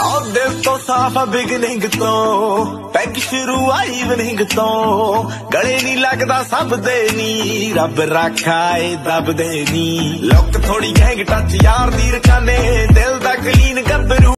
ਆਹ ਦਿਲ ਤੋਂ ਸਾਫ਼ ਬਿਗਨਿੰਗ ਤੋਂ ਪੈਗ ਸ਼ੁਰੂ ਆਈ ਵਨਿੰਗ ਤੋਂ ਗਲੇ ਨਹੀਂ ਲੱਗਦਾ ਸਭ ਦੇ ਨੀ ਰੱਬ ਰਾਖਾ ਏ ਦਬਦੇ ਨੀ ਲੁੱਕ ਥੋੜੀ ਗੈਂਗ ਟੱਚ ਯਾਰ ਦੀ ਰਕਾਨੇ